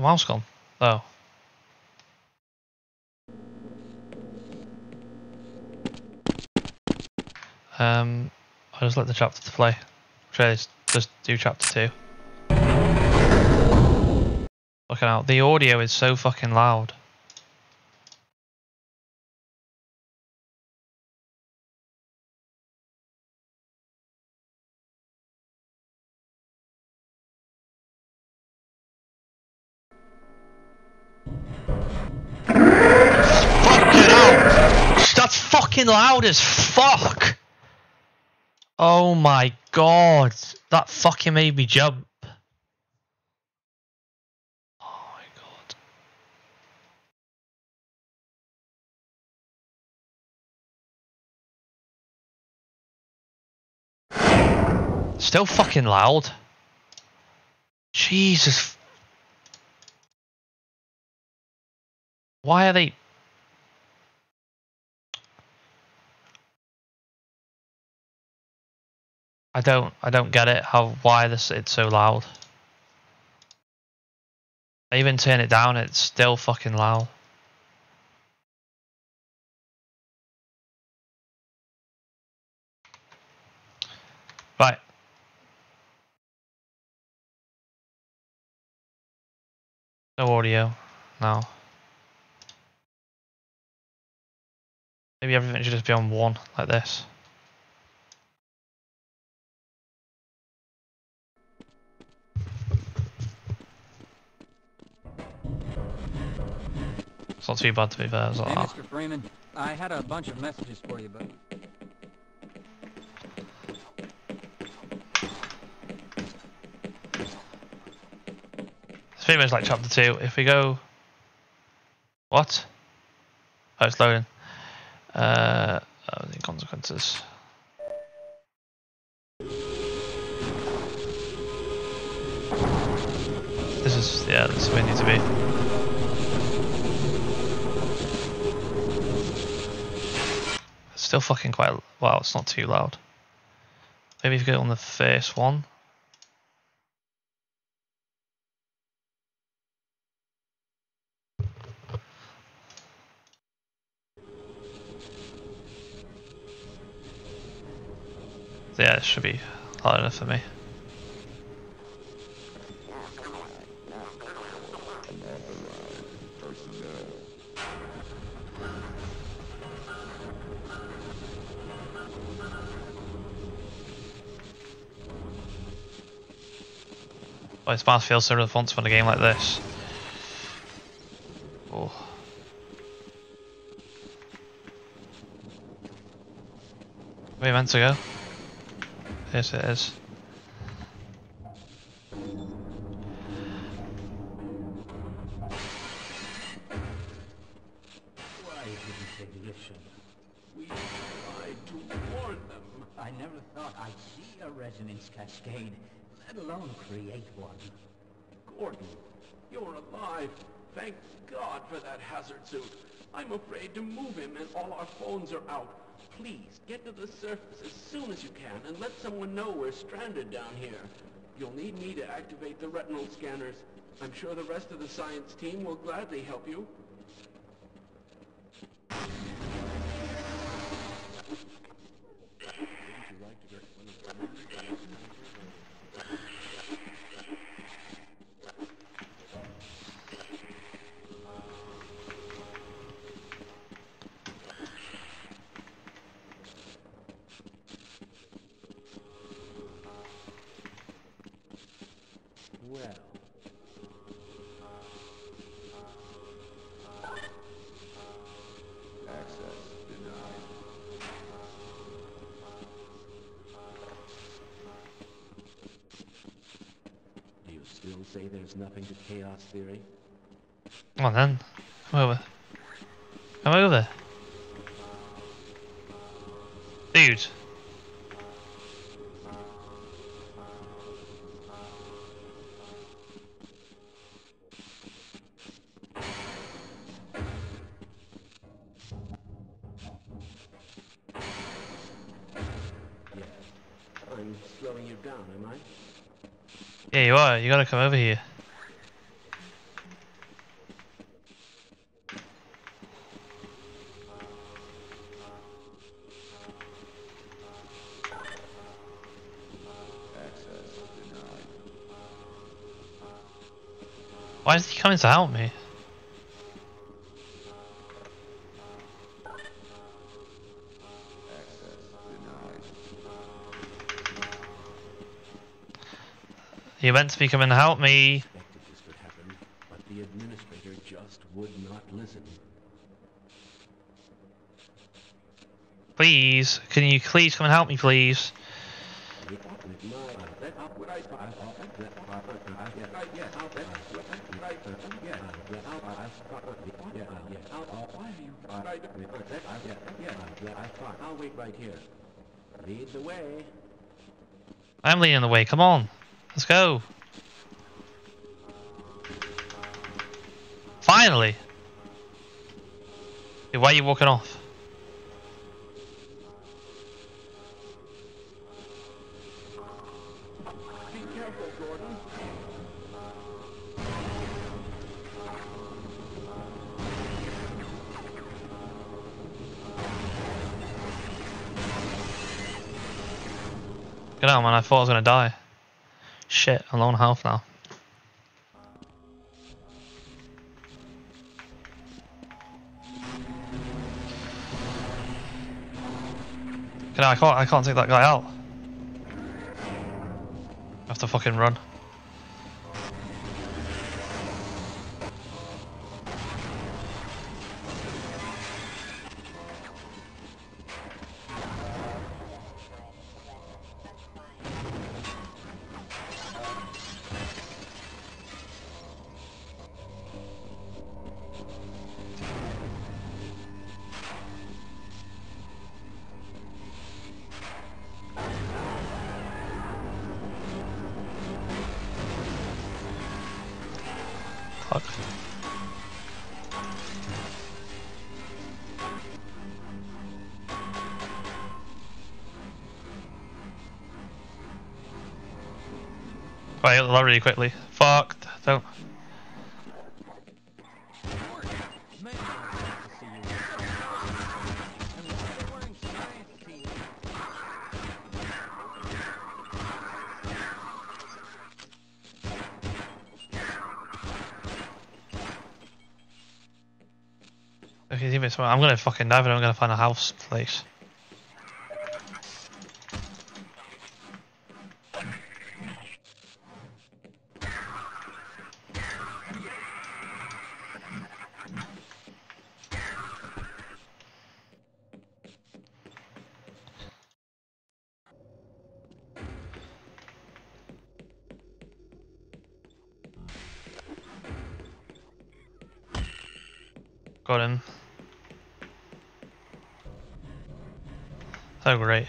Mouse gone. Oh. Um, I'll just let the chapter to play. Try just, just do chapter two. Looking out, the audio is so fucking loud. Fucking loud as fuck! Oh my god, that fucking made me jump. Oh my god. Still fucking loud. Jesus. Why are they I don't I don't get it how why this it's so loud. I even turn it down, it's still fucking loud. Right. No audio. No. Maybe everything should just be on one, like this. It's not too bad to be fair. It's like Hey. Mr. Freeman. I had a bunch of messages for you, but It's pretty much like chapter two. If we go, what? Oh, it's loading. Uh, oh, the consequences. This is yeah, this is where we need to be. Still fucking quite. Wow, it's not too loud. Maybe if you go on the first one. Yeah, it should be loud enough for me. Why does Mars feel so responsive in a game like this? Oh. Where are you meant to go? Yes, it is. Why didn't they listen? We tried to warn them. I never thought I'd see a resonance cascade, let alone create one. Gordon, you're alive. Thank God for that hazard suit. I'm afraid to move him and all our phones are out. Please, get to the surface as soon as you can and let someone know we're stranded down here. You'll need me to activate the retinal scanners. I'm sure the rest of the science team will gladly help you. Theory? Come on then. Come over. Come over. Dude. Yes. I'm slowing you down, am I? Yeah, you are. You gotta come over here. Why is he coming to help me? You meant to be coming to help me. Happen, but the administrator just would not listen. Please, can you please come and help me, please? I'll wait right here. Lead the way. I'm leading the way. Come on, let's go. Finally. Why are you walking off? Man. I thought I was gonna die. Shit, I'm low on health now. Get out, I can't, I can't take that guy out. I have to fucking run. Team? Okay, leave it somewhere. I'm gonna fucking dive and I'm gonna find a house place. Got him. So great.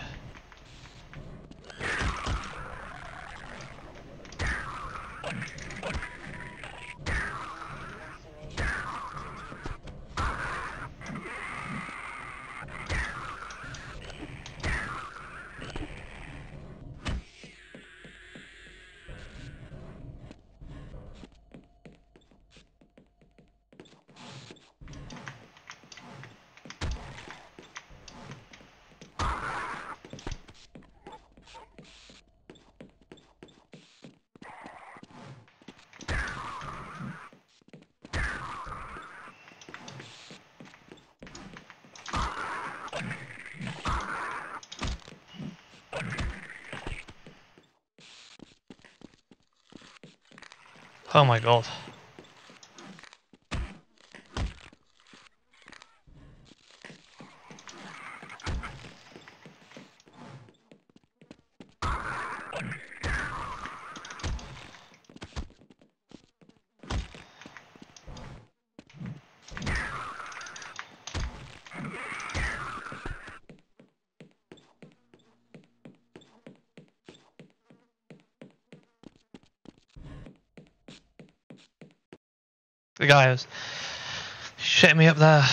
Oh my god. Guy was shitting me up there.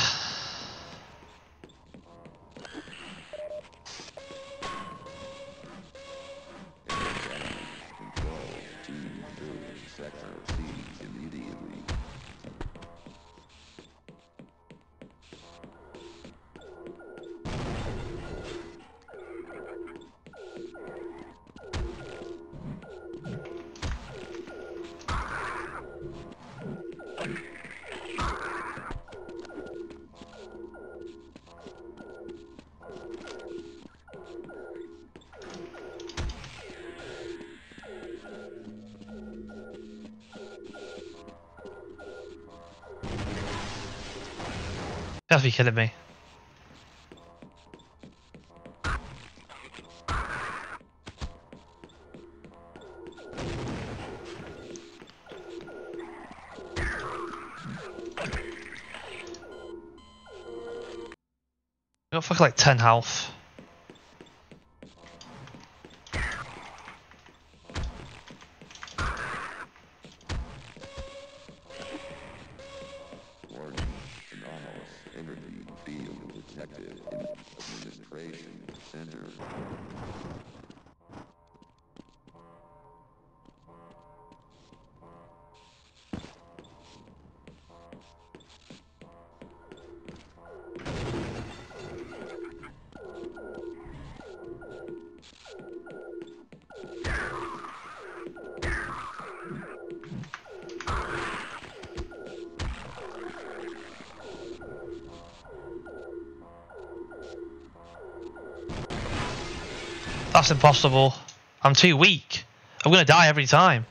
Kidding me. I got fucking like 10 health. That's impossible. I'm too weak. I'm gonna die every time.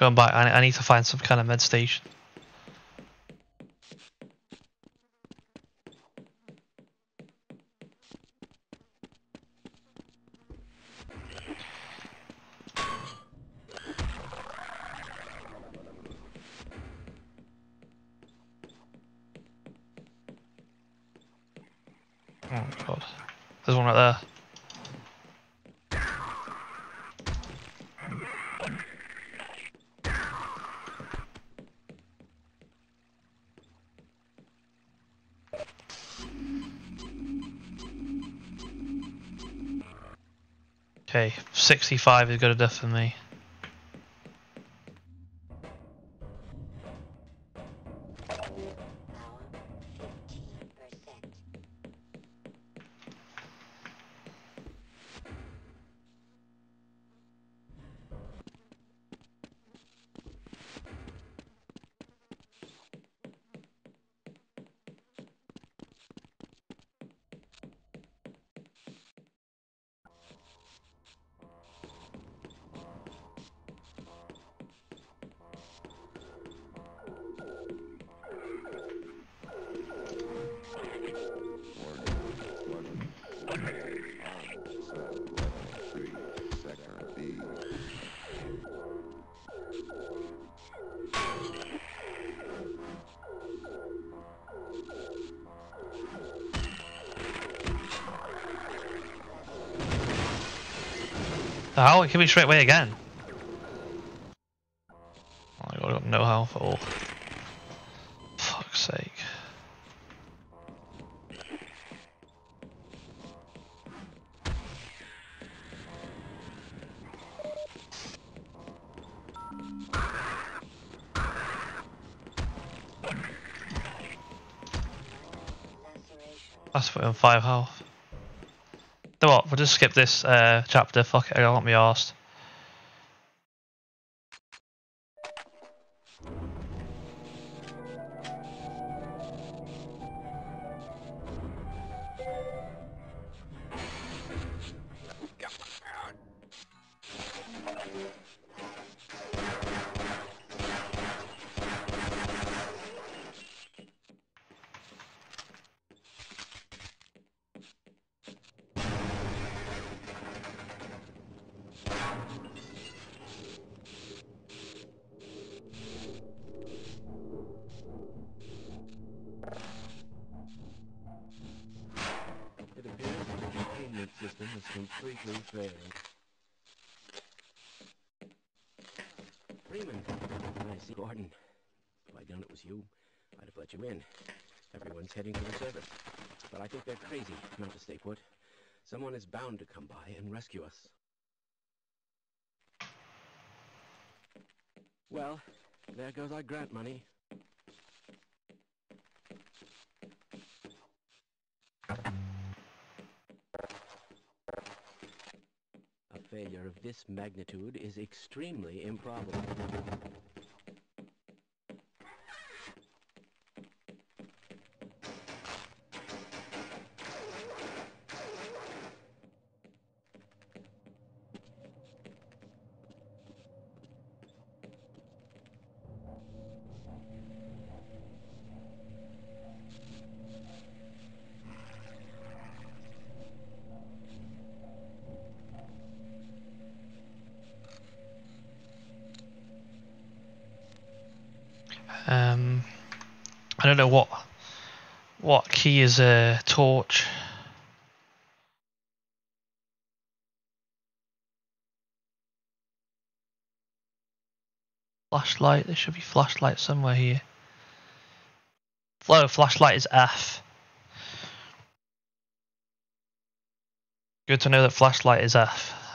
Going back, I, I need to find some kind of med station. 65 is good enough for me. How? It can be straight away again. Oh I got no health at all. Fuck's sake. That's put on five health. We'll just skip this uh, chapter. Fuck it, I don't got me arsed. Magnitude is extremely improbable. Um, I don't know what what key is a torch. Flashlight. There should be flashlight somewhere here. Flow flashlight is F. Good to know that flashlight is F.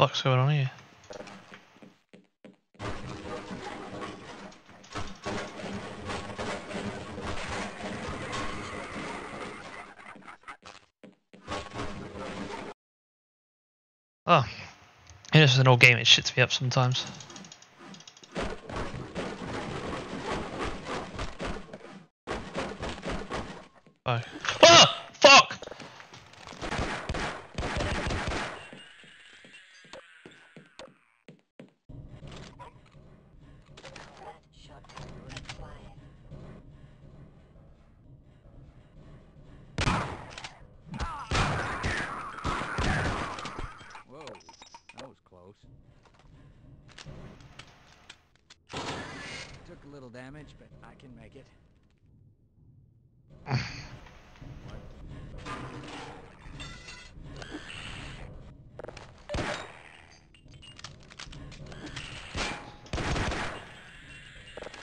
fuck's going on here? Oh, this is an old game. It shits me up sometimes. Oh, ah, fuck! Whoa, that was close. Took a little damage, but I can make it.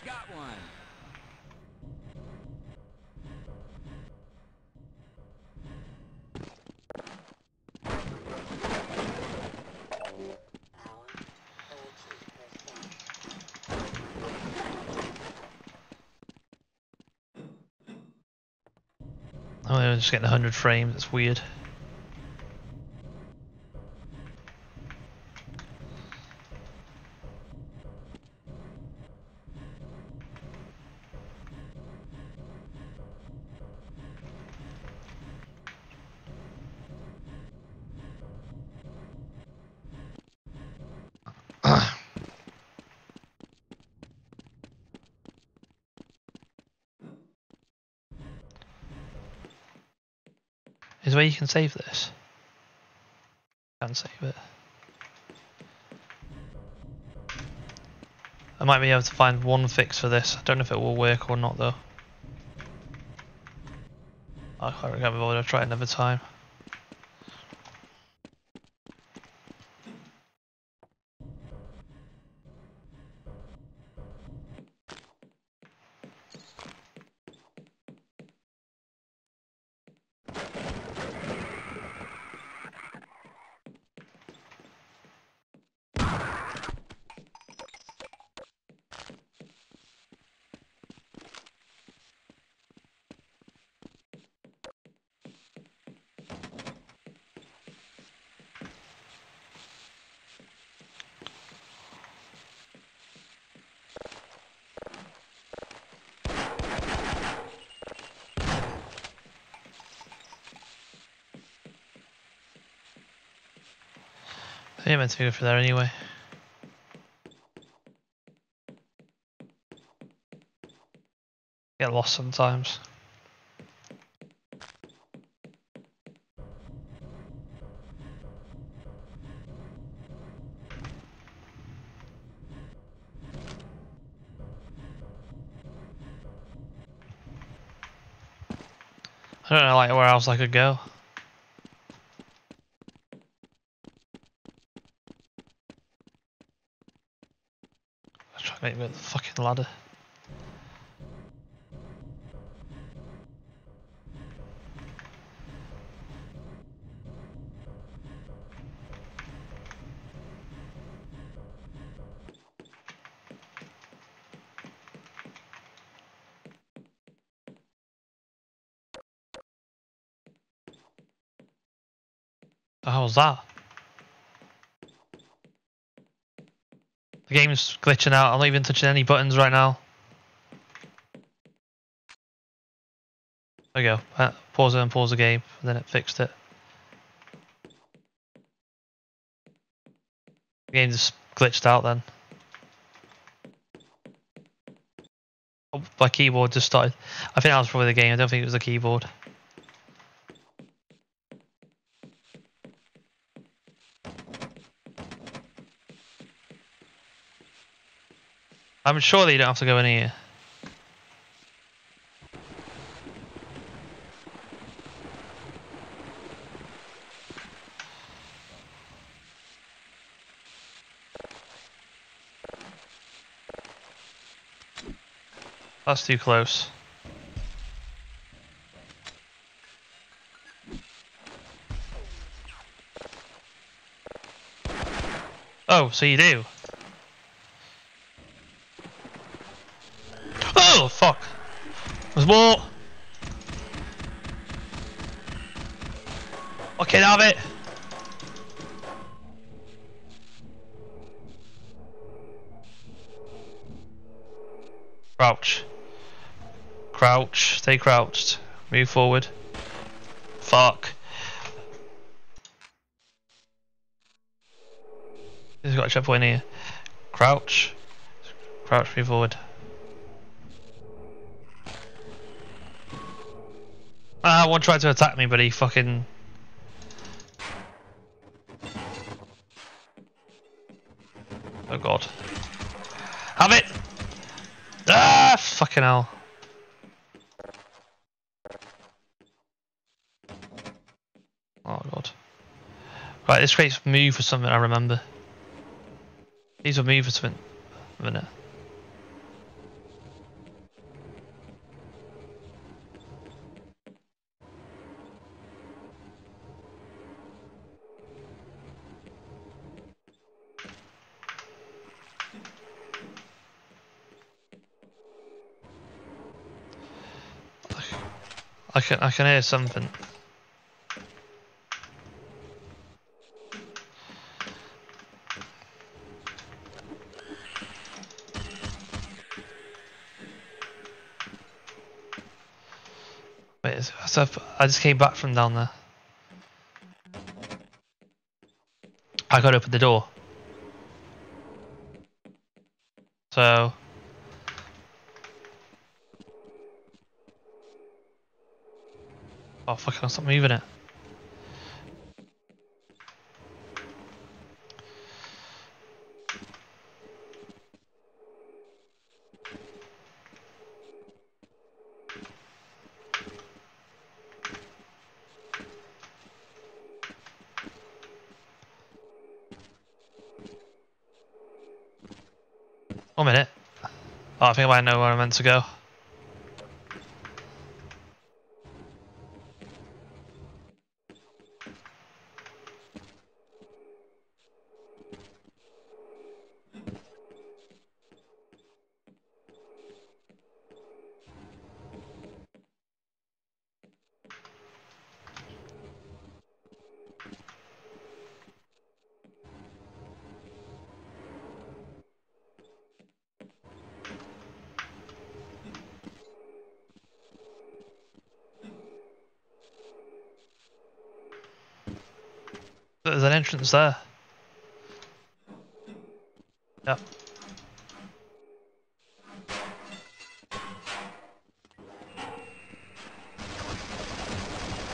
Got one. Oh, I'm just getting 100 frames. That's weird. Where you can save this? Can save it. I might be able to find one fix for this. I don't know if it will work or not though. I can't remember I'll try another time. Meant to go through there anyway. Get lost sometimes. I don't know like where else I could go. Let's try to make it the fucking ladder. The hell was that? The game's glitching out. I'm not even touching any buttons right now. There we go. Uh, Pause it and pause the game. And then it fixed it. The game just glitched out then. Oh, my keyboard just started. I think that was probably the game. I don't think it was the keyboard. I'm sure that you don't have to go in here. That's too close. Oh, so you do? Oh, fuck. More. Okay, have it. Crouch. Crouch. Stay crouched. Move forward. Fuck. He's got a checkpoint here. Crouch. Crouch, move forward. Ah, one tried to attack me, but he fucking. Oh god. Have it! Ah, fucking hell. Oh god. Right, this creates move for something I remember. These will move for something. A minute. I can I can hear something. Wait, so I just came back from down there. I got to open the door. So fuck, I can't stop moving it. One minute. Oh, I think I might know where I'm meant to go. was there. Yeah.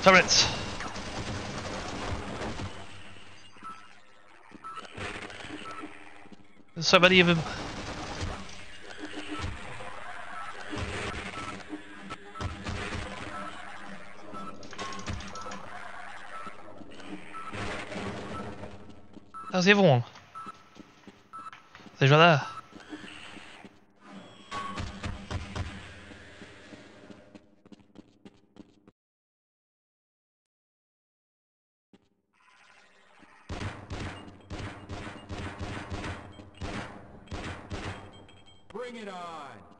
Turrets! There's so many of them. How's the other one? He's right there. Bring it on!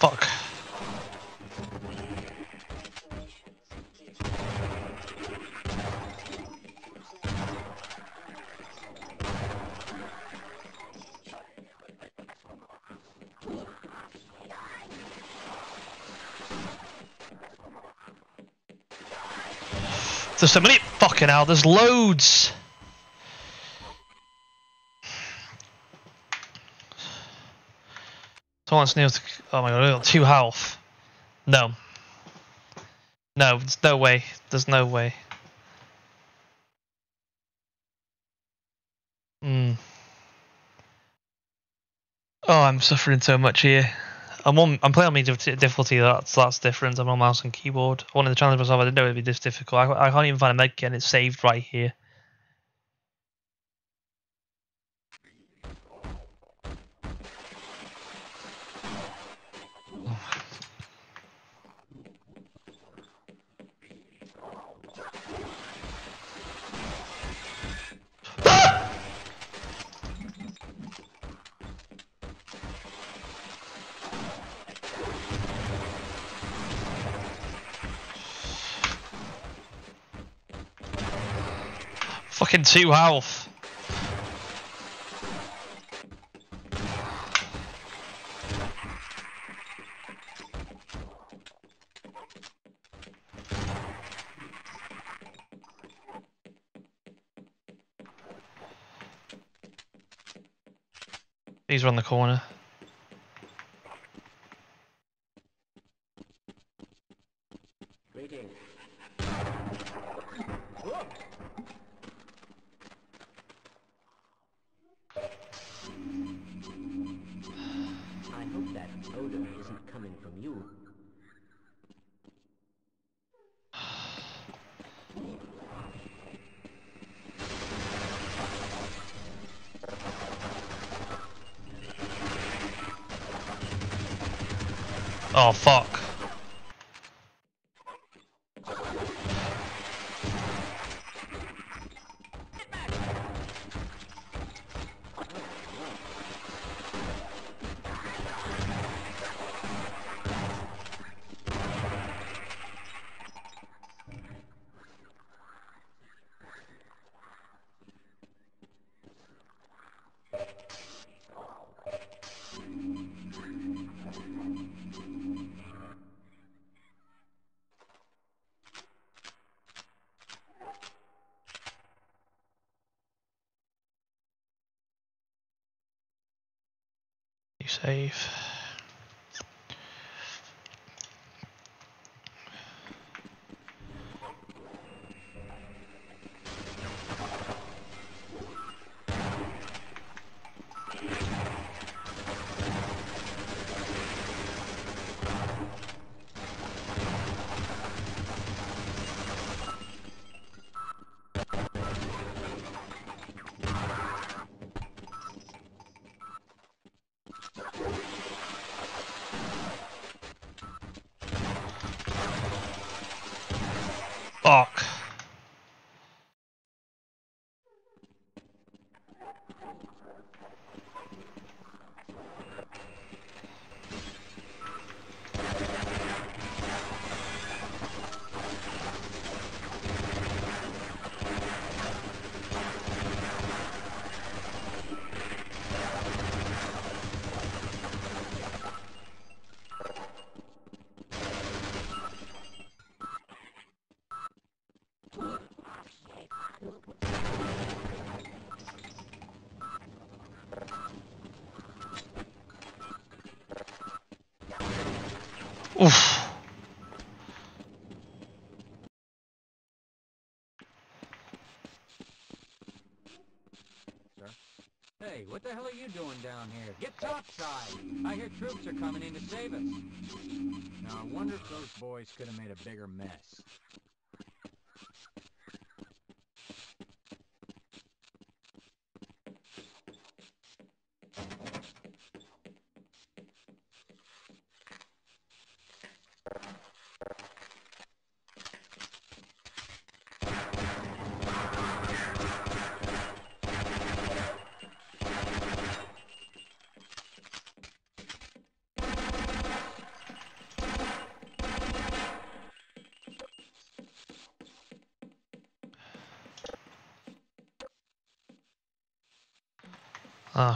Fuck. There's so many fucking hell, there's loads! Someone's near to, oh my god, two health. No. No, there's no way. There's no way. Hmm. Oh, I'm suffering so much here. I'm on. I'm playing on medium difficulty. That's that's different. I'm on mouse and keyboard. I wanted to challenge myself. I didn't know it'd be this difficult. I, I can't even find a medkit, and it's saved right here. Fucking two health. These are on the corner. Oof. Hey, what the hell are you doing down here? Get topside! I hear troops are coming in to save us. Now, I wonder if those boys could have made a bigger mess.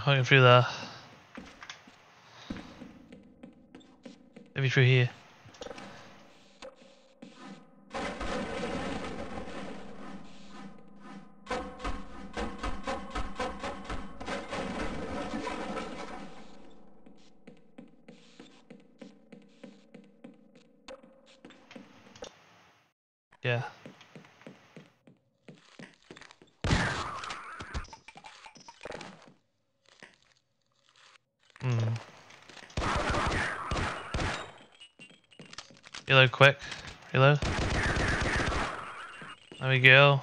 Can't through there. Maybe through here. Go.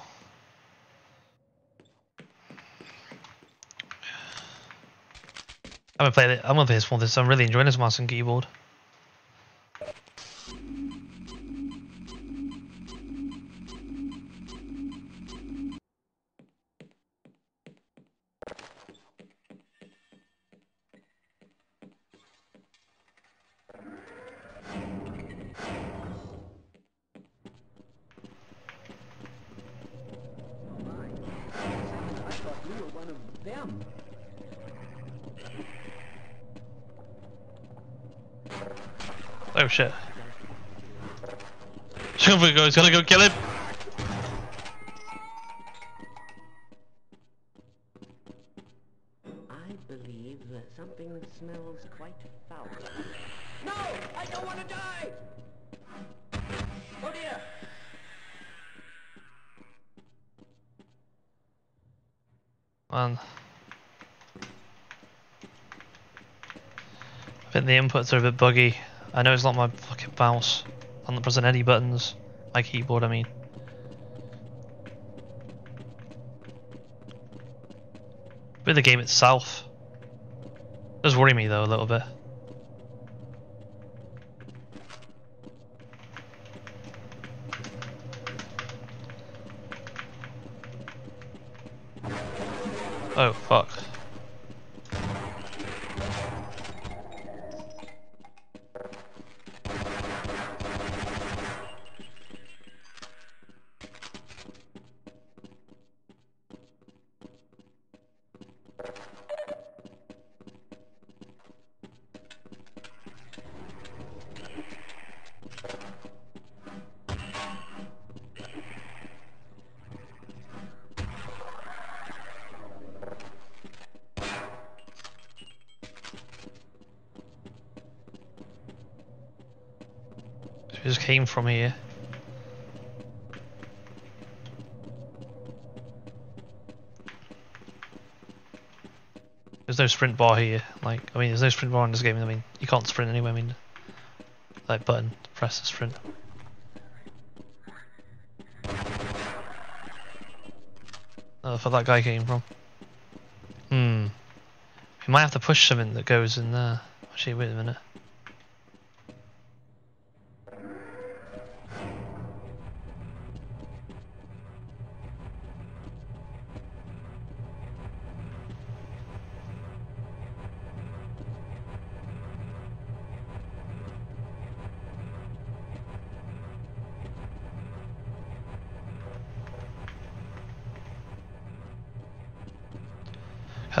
I'm gonna play. I'm gonna play this one. This I'm really enjoying this mouse and keyboard. Man. I think the inputs are a bit buggy. I know it's not my fucking mouse. I'm not pressing any buttons. My keyboard, I mean. But the game itself. Does worry me though a little bit. Oh fuck. It just from here. There's no sprint bar here. Like, I mean, there's no sprint bar in this game. I mean, you can't sprint anywhere. I mean, like button, press the sprint. Oh, that's where that guy came from. Hmm. We might have to push something that goes in there. Actually, wait a minute.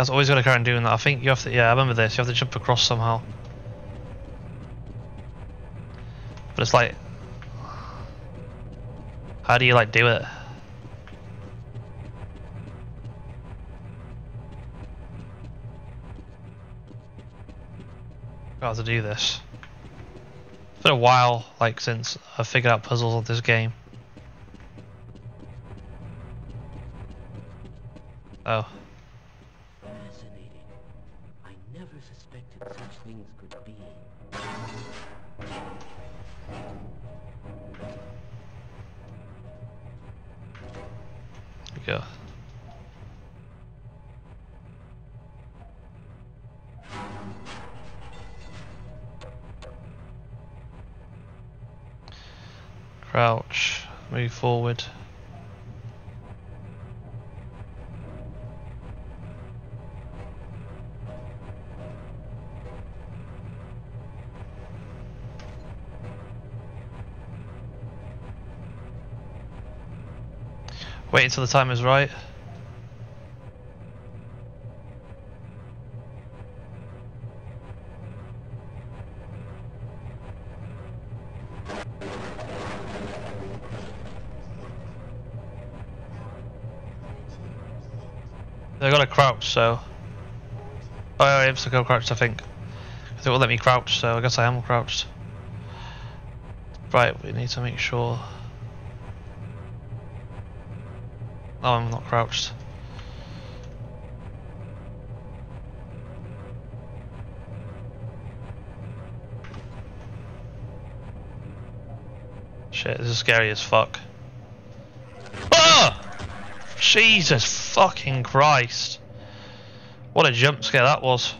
That's always got to carry on doing that. I think you have to. Yeah, I remember this. You have to jump across somehow. But it's like, how do you like do it? Got to do this. It's been a while, like since I figured out puzzles of this game. Oh. Go. Crouch, move forward. Wait until the time is right. I got to crouch, so. Oh, yeah, I'm still crouched, I think. It will let me crouch, so I guess I am crouched. Right, we need to make sure. Oh, I'm not crouched. Shit, this is scary as fuck. Ah! Jesus fucking Christ. What a jump scare that was.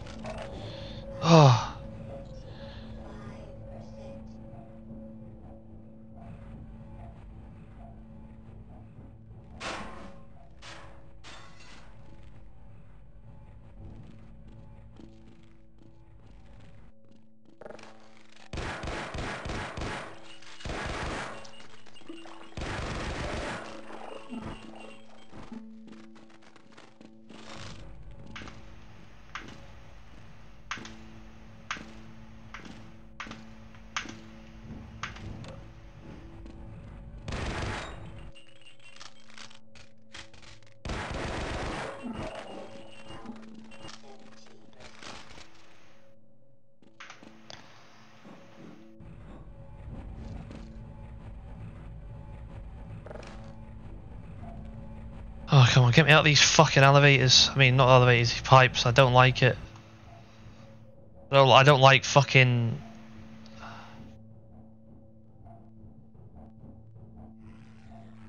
These fucking elevators. I mean, not elevators, pipes. I don't like it. I don't, I don't like fucking...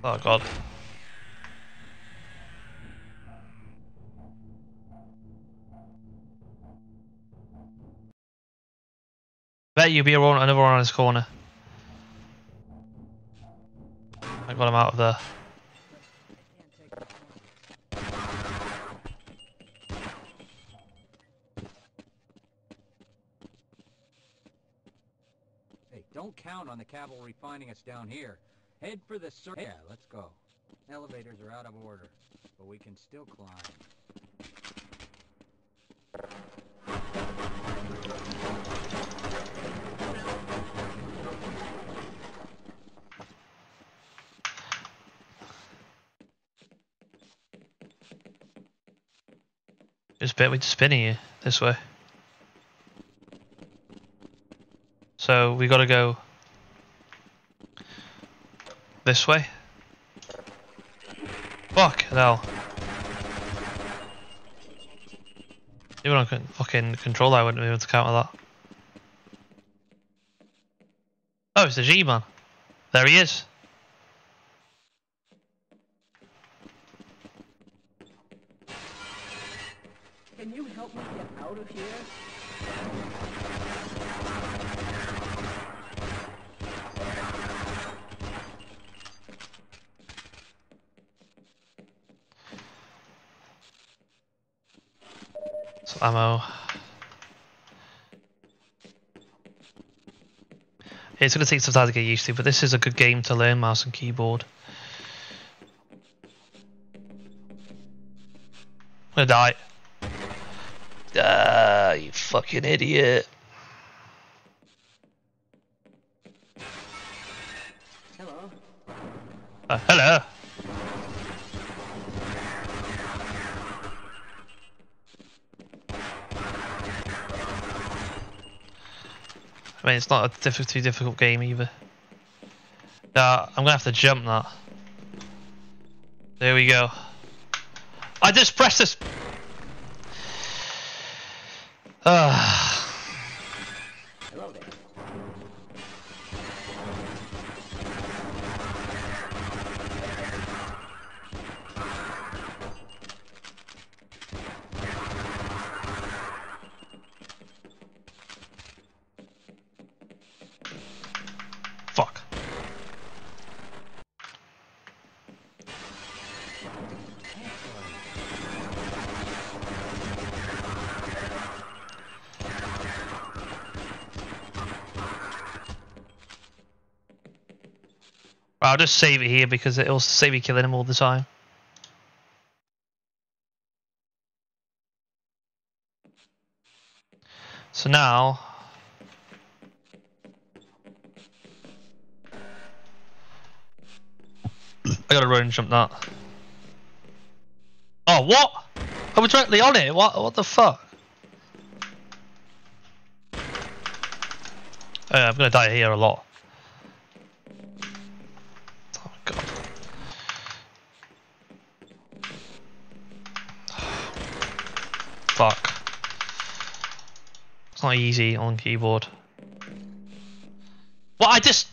Oh, God. Bet you'll be around another one on this corner. I got him out of there. Hey, don't count on the cavalry finding us down here. Head for the sur- Yeah, let's go. Elevators are out of order, but we can still climb. Just bet you this way. So we gotta go this way. Fuck hell. Even on fucking controller, I wouldn't be able to counter that. Oh, it's the G-Man. There he is. Can you help me get out of here? Some ammo. It's gonna take some time to get used to, but this is a good game to learn mouse and keyboard. I'm gonna die. Ah, you fucking idiot. Hello. Uh, hello. I mean, it's not a diff- too difficult game either. Nah, I'm gonna have to jump that. There we go. I just pressed this. I'll just save it here because it'll save me killing him all the time. So now I gotta run and jump that. Oh, what? I was directly on it. What? What the fuck? Uh, I'm gonna die here a lot. Oh god. Fuck. It's easy on keyboard. What? I just.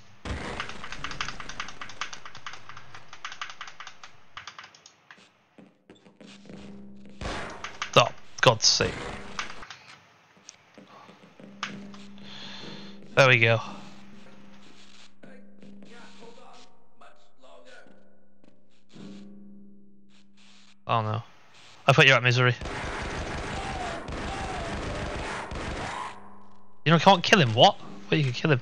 Oh, God's sake. There we go. Oh no. I put you at misery. You know, can't kill him. What? Well, you can kill him.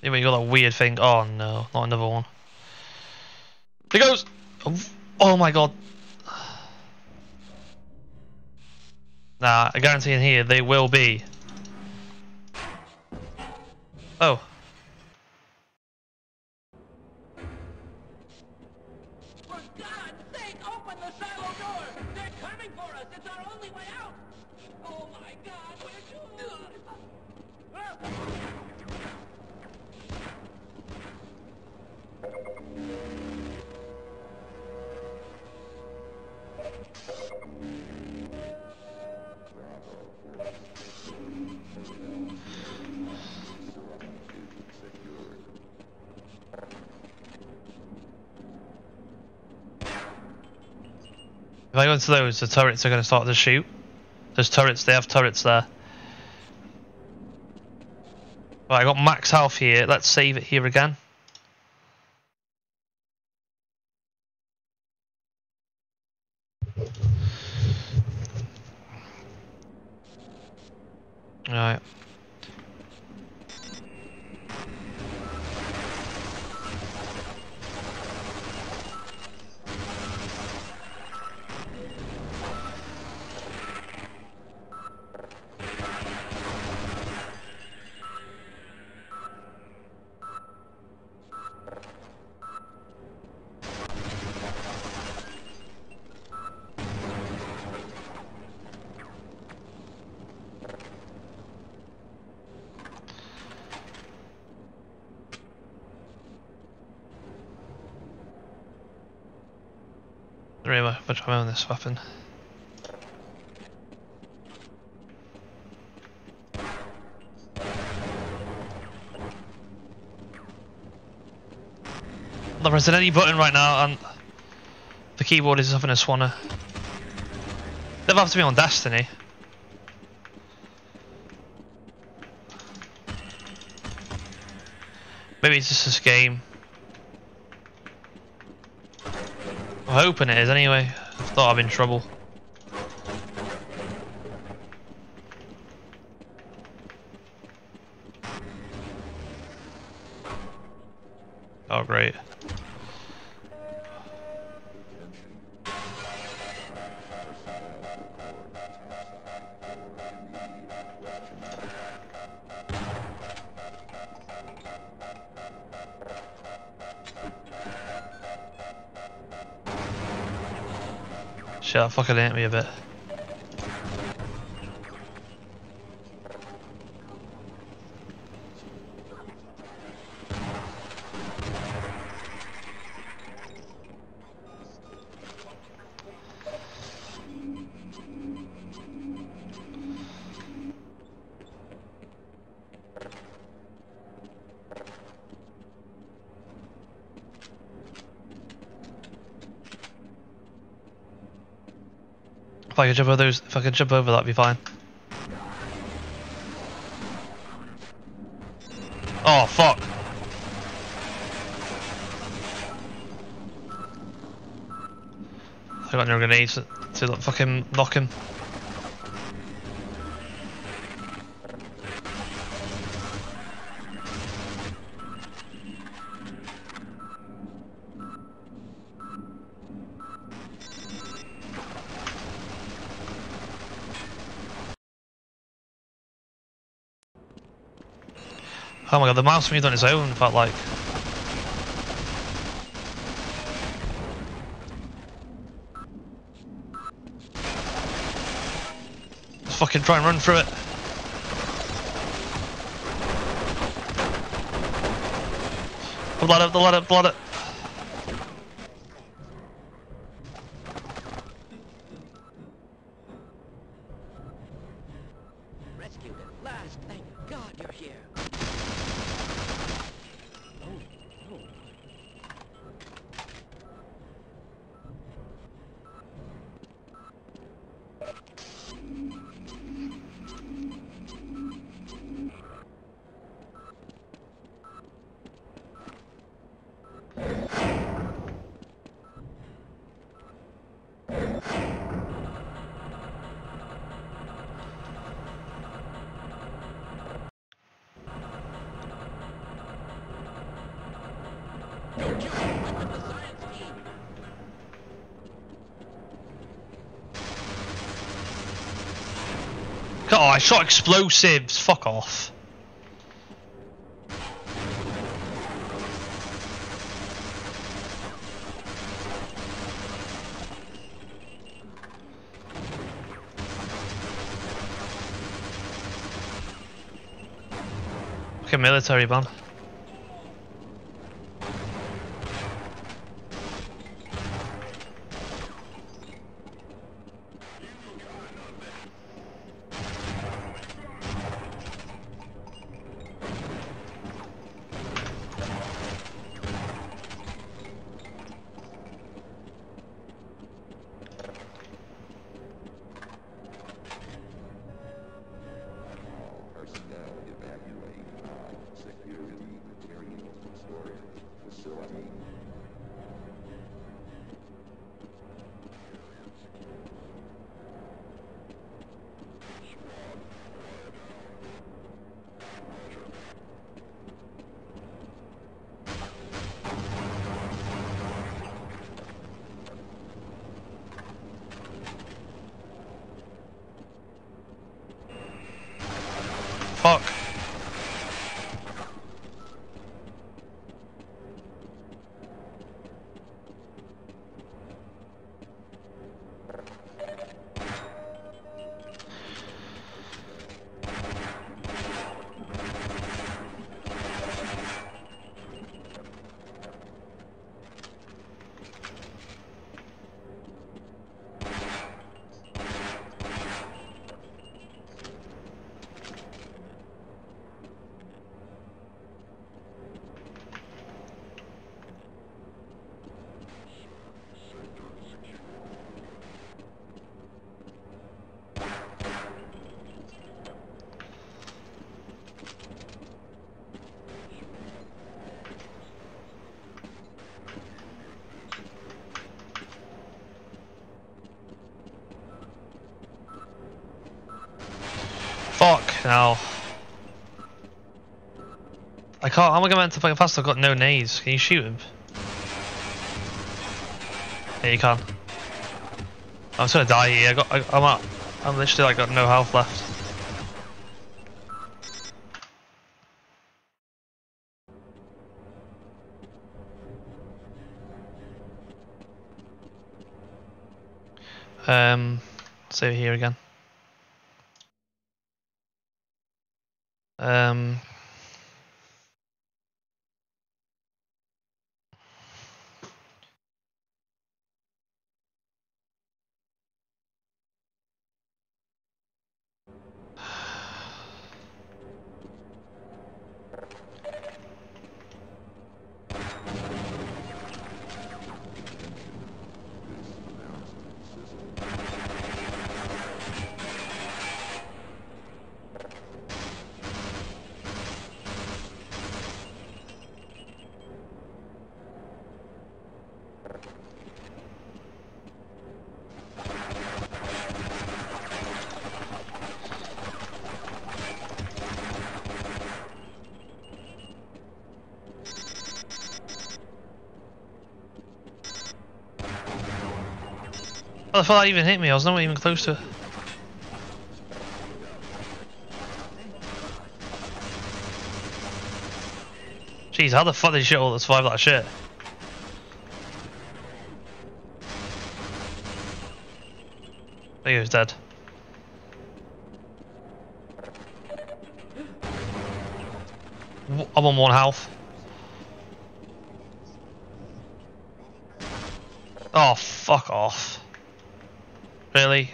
But you got that weird thing. Oh no, not another one. There goes! Oh, oh my god. Nah, I guarantee in here they will be. The turrets are going to start to shoot. There's turrets, they have turrets there. Right, I got max health here. Let's save it here again. Right. Ammo on this weapon. I'm not pressing any button right now and the keyboard is having a swanner. They'll have to be on Destiny. Maybe it's just this game. I'm hoping it is anyway. Thought I'm in trouble. Fucking could jump over those, if I could jump over, that'd be fine. Oh fuck! I got no grenades to, to fucking knock him. Oh my god, the mouse moved on its own, felt like. Let's fucking try and run through it. Blood it, blood it, blood it. Rescued at last. Thank God you're here. Oh, oh. Don't you fuck with the science team. Oh, I shot explosives. Fuck off. Fucking military man. Fuck. Now. I can't. How am I meant to play fast? I've got no nades. Can you shoot him? Yeah, you can. I'm just gonna die here. I got. I, I'm at. I'm literally like got no health left. Um, save here again. Um, Fuck that even hit me? I was not even close to it. Jeez, how the fuck did you shit all survive that shit? There he was dead. I'm on one health. Oh, fuck off. Really?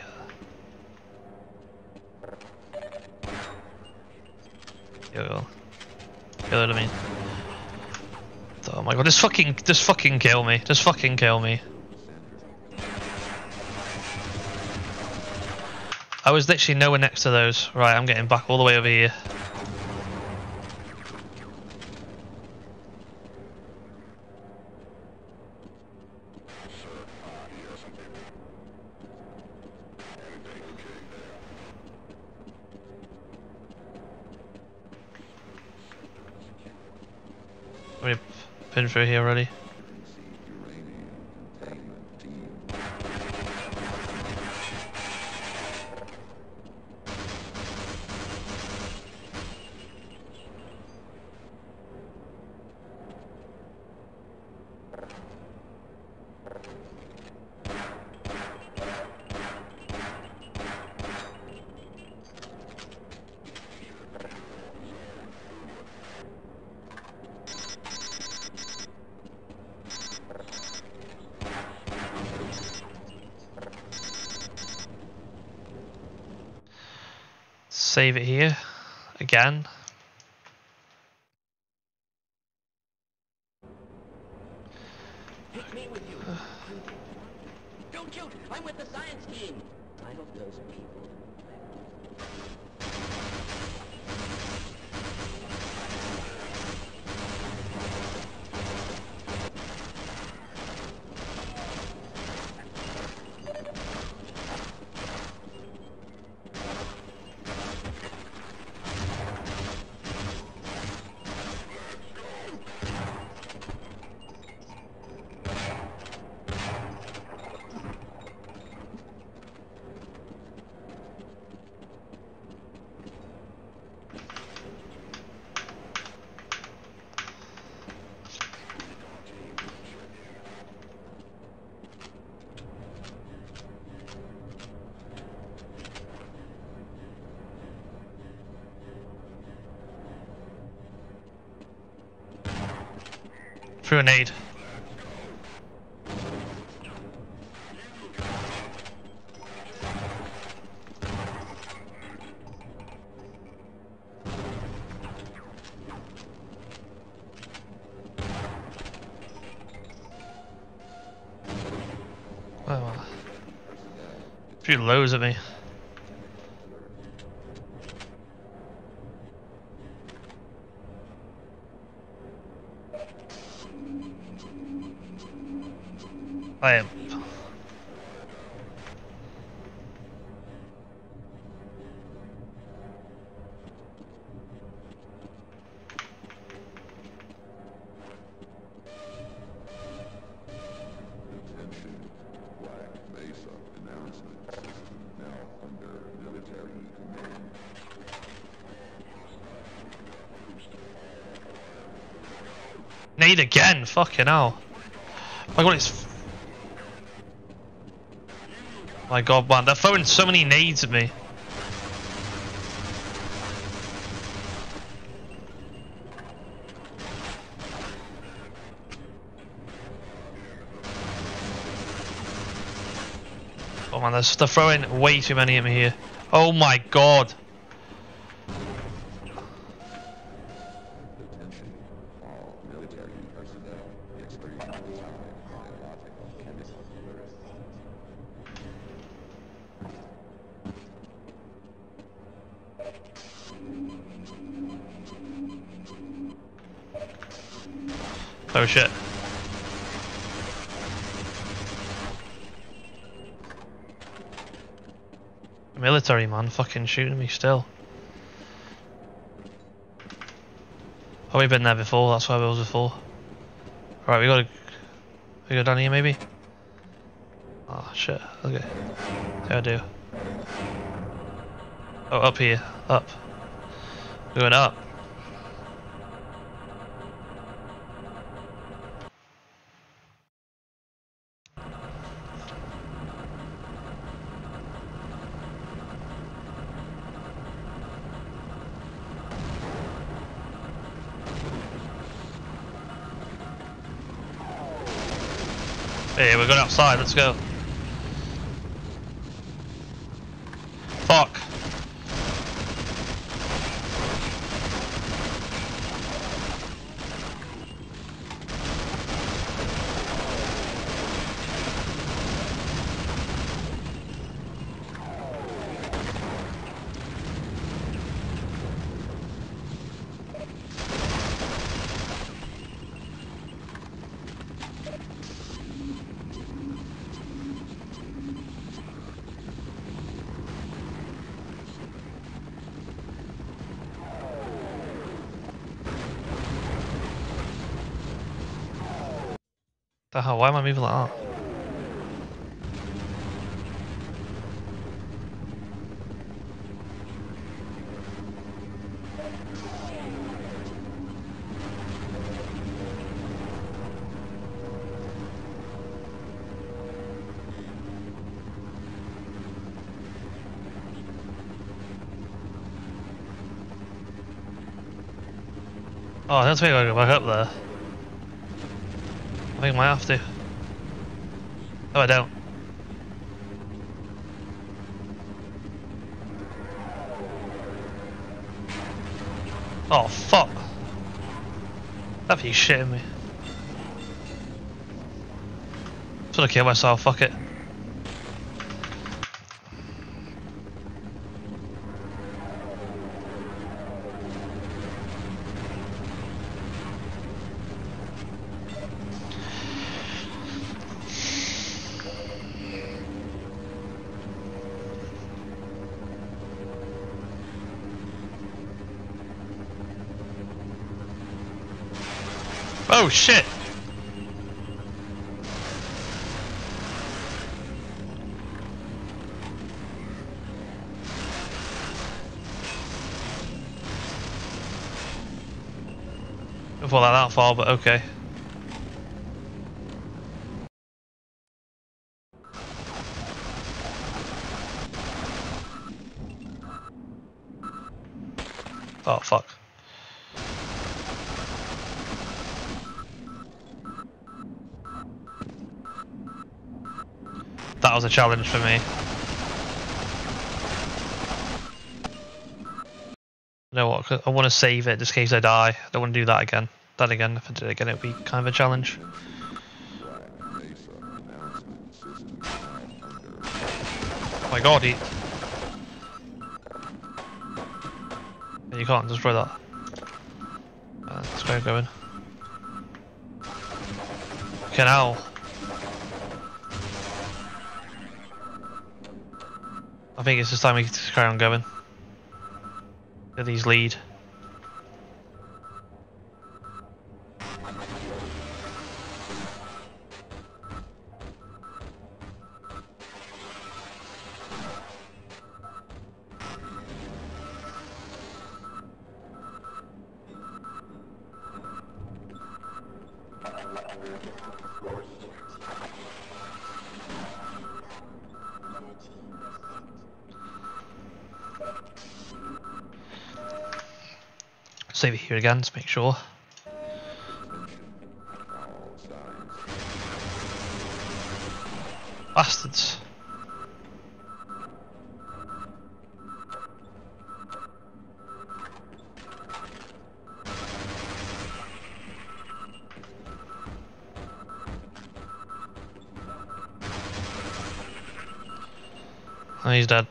Yo, yo. You know what I mean? Oh my god, just fucking, just fucking kill me. Just fucking kill me. I was literally nowhere next to those. Right, I'm getting back all the way over here. We've through here already. Uranium containment team. Save it here. Again. Take me with you. Don't shoot! I'm with the science team. I hope those people. Through a nade. Wow. Few lows at me. I am. nade again. Fucking hell. My god, it's. My god, man, they're throwing so many nades at me. Oh man, they're, they're throwing way too many at me here. Oh my god. Military man fucking shooting me still. Oh, we've been there before, that's where we was before. Right, we gotta... We go down here maybe? Oh shit, okay. Yeah, I do. Oh, up here, up. We're going up. Outside, let's go. Fuck. Hell, why am I moving like that? Oh, that's think I gotta go back up there. Think I might have to. No, I don't. Oh, fuck. That you shitting me. I'm gonna kill myself, fuck it. Oh shit! Fall that far, but okay. Oh fuck. That was a challenge for me. You know what? I want to save it just in case I die. I don't want to do that again. That again, if I did it again, it would be kind of a challenge. Oh my god, he... You can't destroy that. Uh, let's go going. Fucking I think it's just time we carry on going. Get these lead. Again to make sure. Bastards. He's dead.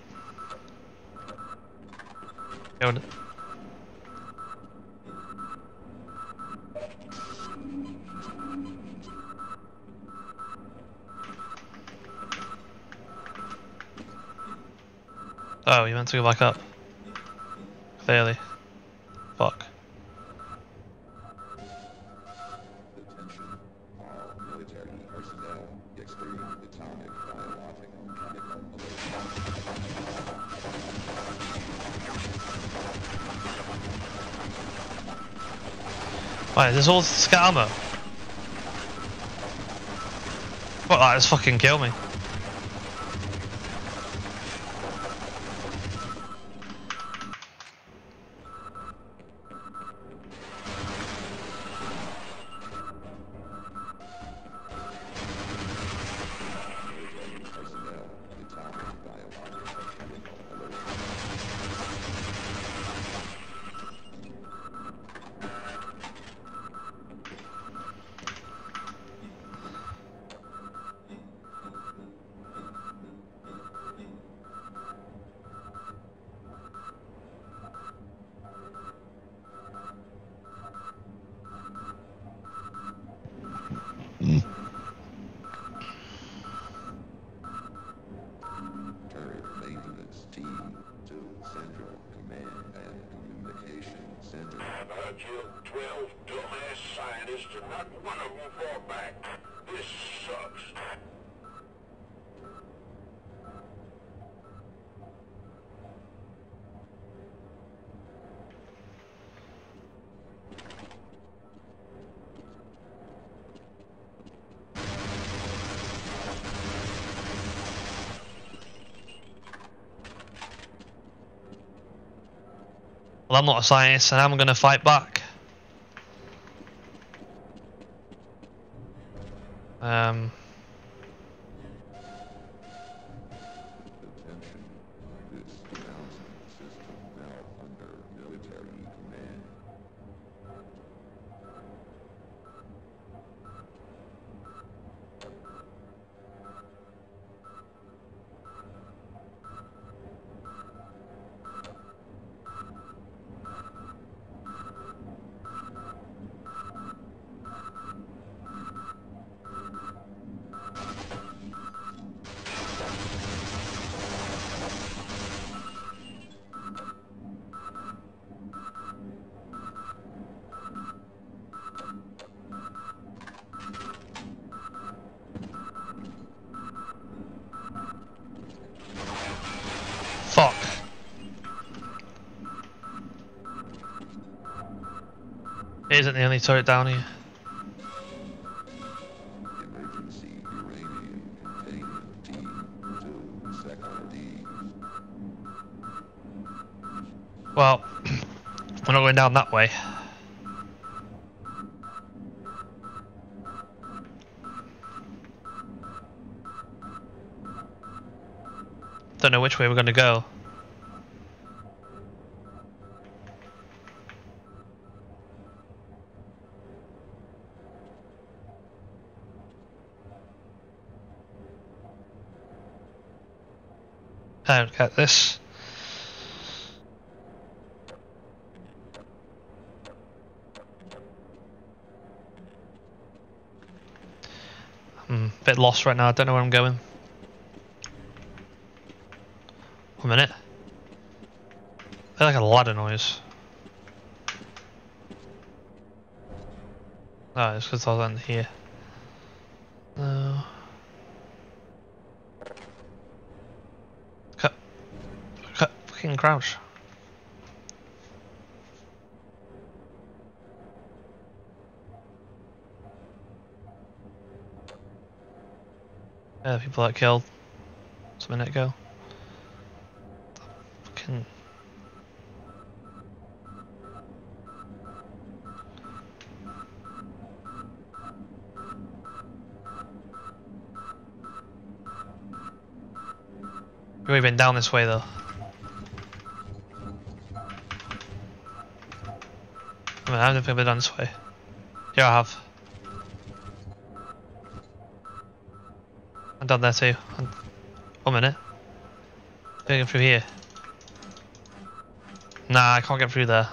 To go back up. Clearly. Fuck. Wait, there's all scammer. What, that just fucking kill me. Center. I killed 12 dumbass scientists and not one of them fought back. This sucks. Well, I'm not a scientist and I'm gonna fight back. Um, turret down here. Well, we're not going down that way. Don't know which way we're going to go. Don't this. I'm a bit lost right now. I don't know where I'm going. One minute. I like a ladder noise. No, it's because I was under here. fucking crouch. Yeah, people that killed some minute ago. Fucking. We've been down this way though. I don't think I've been down this way. Yeah, I have. I'm down there too. I'm, one minute. Going through here. Nah, I can't get through there.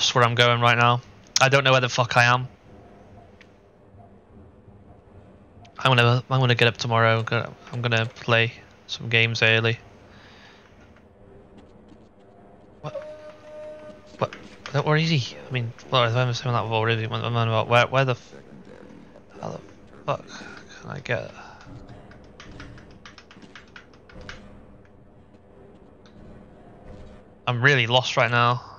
Lost where I'm going right now. I don't know where the fuck I am. I'm gonna I'm gonna get up tomorrow. I'm gonna play some games early. What? What? Where is he? I mean, well, if I'm saying that really, I'm about where where the how the fuck can I get? I'm really lost right now.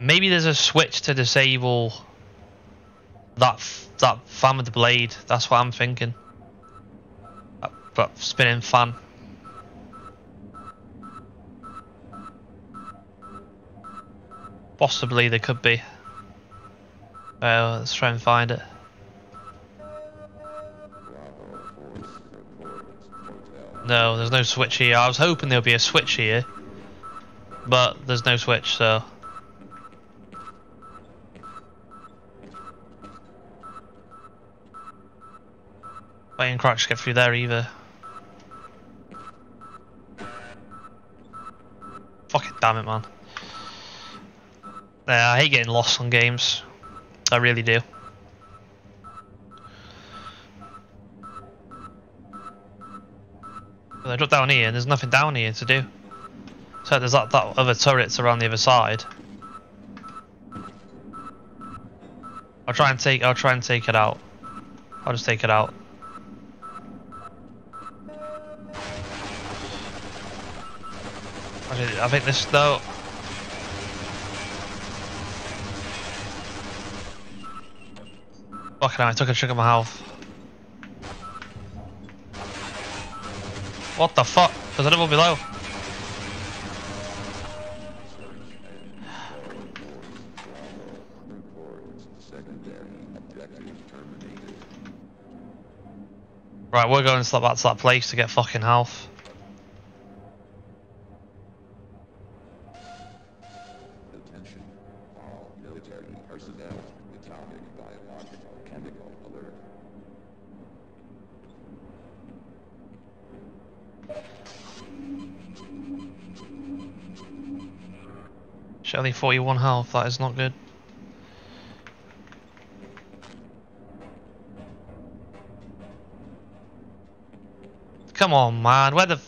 Maybe there's a switch to disable that that fan with the blade. That's what I'm thinking. That, that spinning fan. Possibly there could be. Well, let's try and find it. No, there's no switch here. I was hoping there'll be a switch here, but there's no switch, so. I didn't quite get through there either. Fucking damn it, man. Yeah, I hate getting lost on games. I really do. But I drop down here and there's nothing down here to do. So there's that, that other turrets around the other side. I'll try and take I'll try and take it out. I'll just take it out. I think this though Fucking hell, I took a chunk of my health. What the fuck? There's another one below. Right, we're going to that, back to that place to get fucking health. Only 41 health, that is not good. Come on, man, where the...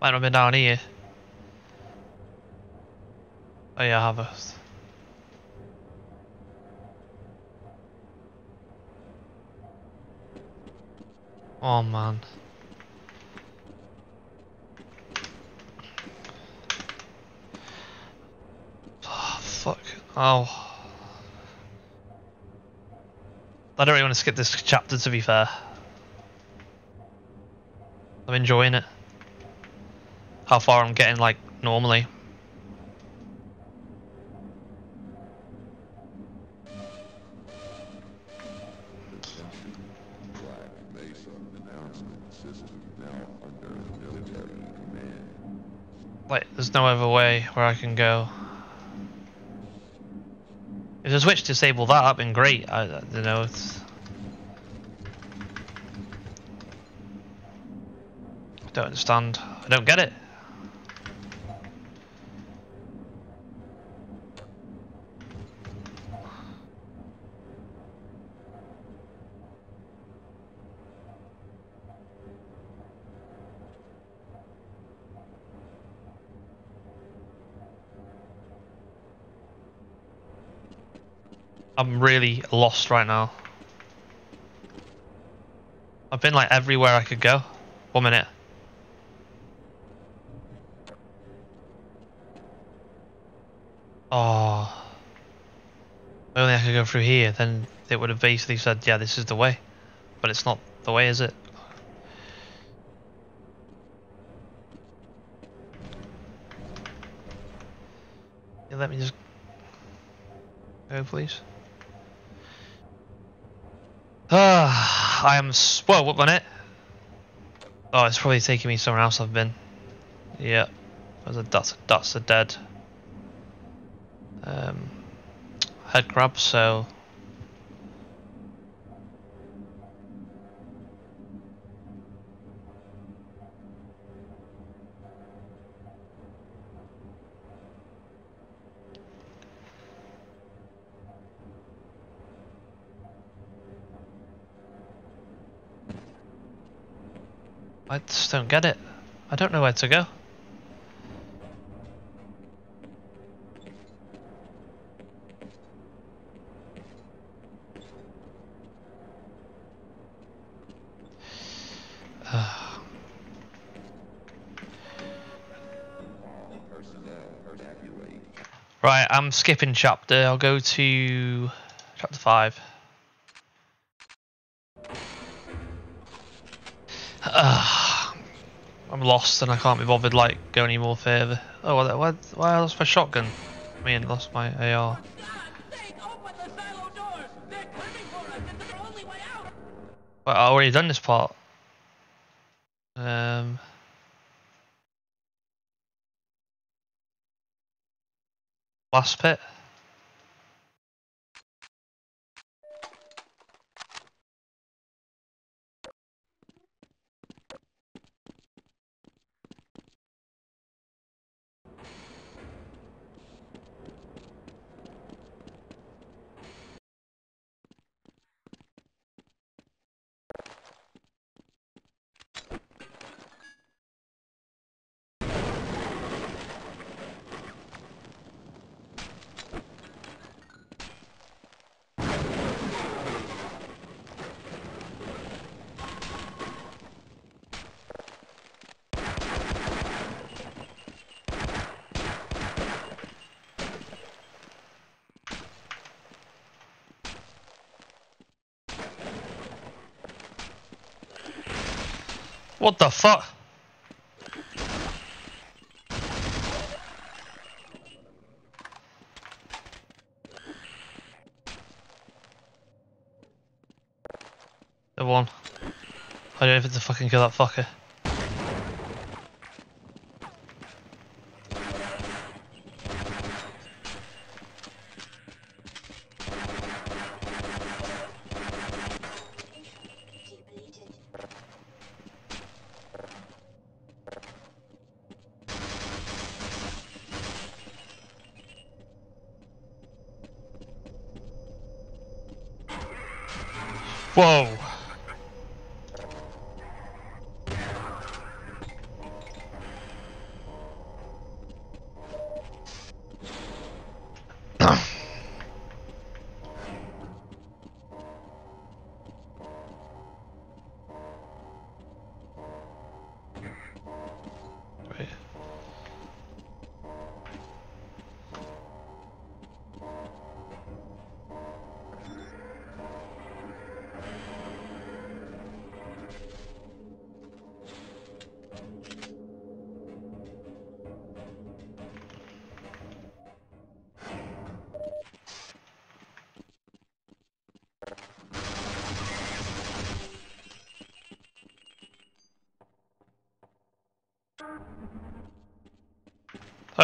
Might not been down here. Oh yeah, I have a... Oh man. Oh, fuck. Oh. I don't really want to skip this chapter to be fair. I'm enjoying it. How far I'm getting like normally. Like, there's no other way where I can go. If the switch disable that, that'd been great. I, I don't know. It's... I don't understand. I don't get it. I'm really lost right now. I've been like everywhere I could go. One minute. Oh. Only I could go through here, then it would have basically said, yeah, this is the way. But it's not the way, is it? Yeah, let me just go, please. Ah, I am. Whoa, what it? Oh, it's probably taking me somewhere else I've been. Yeah, there's a that's that's a dead um, head crab. So I just don't get it. I don't know where to go. Right, I'm skipping chapter. I'll go to chapter five. Ah, I'm lost and I can't be bothered like go any more further. Oh, why, why, why I lost my shotgun? I mean, lost my AR. Well, I already done this part. Um. Blast Pit. What the fuck? The one. I don't even to fucking kill that fucker. Whoa!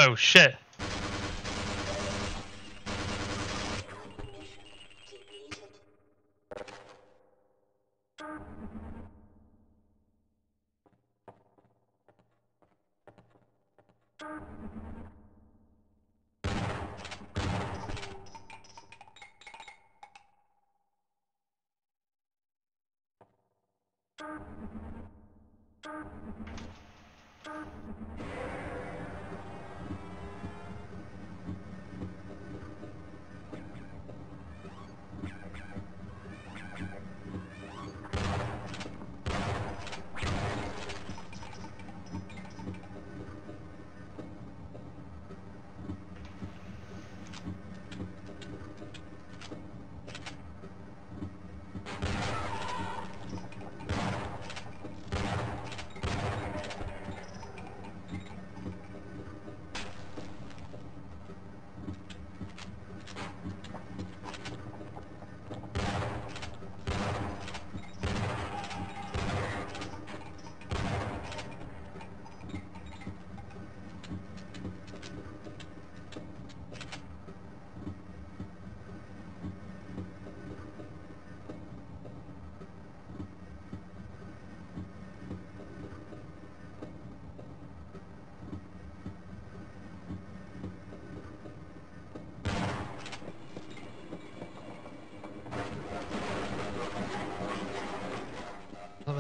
Oh shit!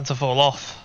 To fall off.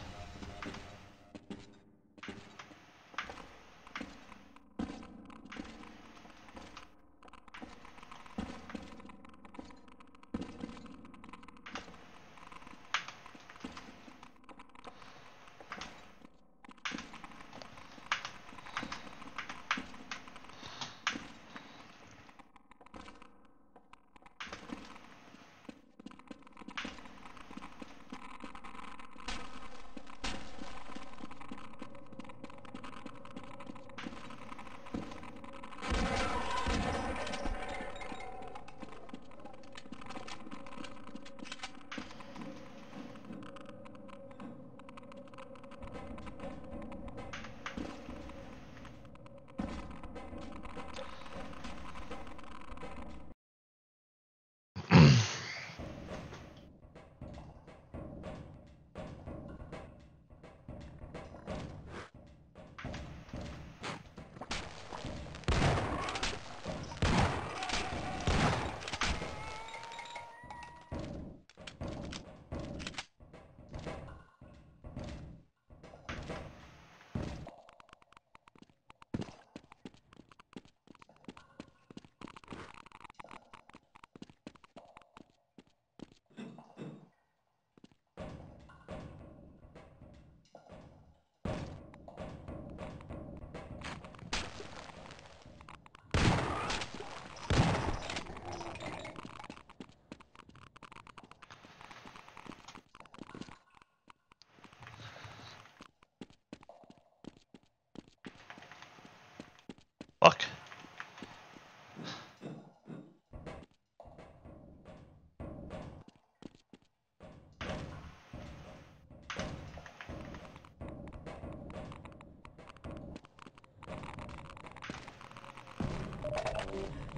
Thank you.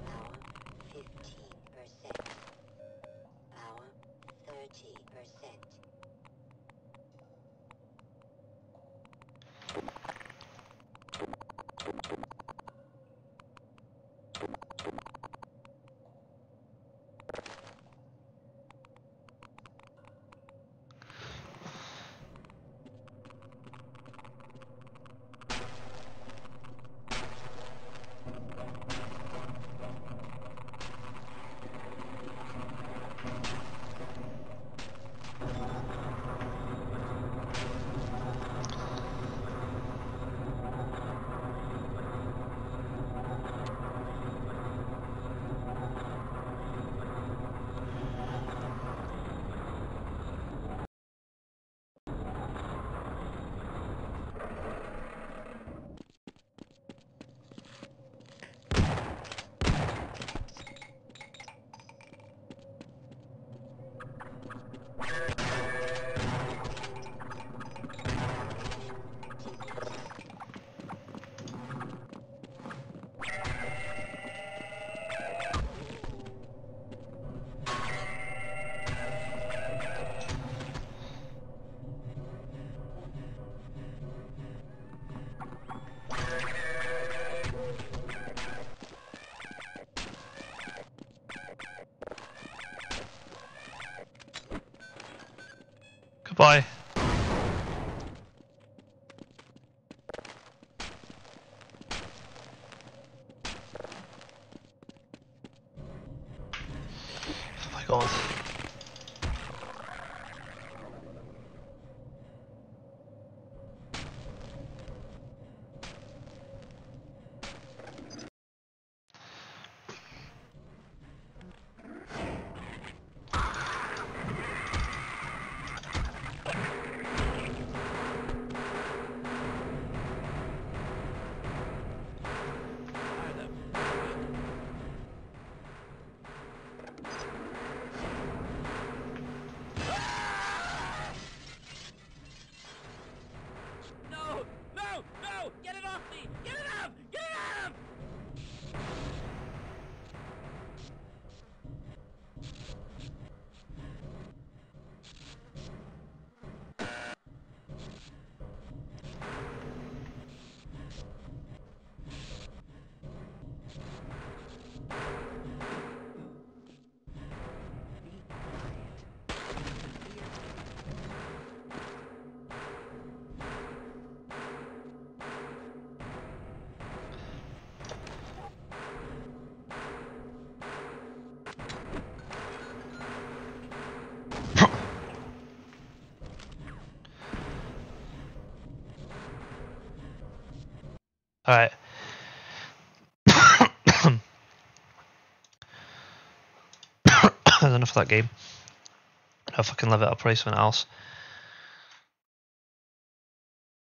Alright. That's enough of that game. I fucking love it, I'll play something else.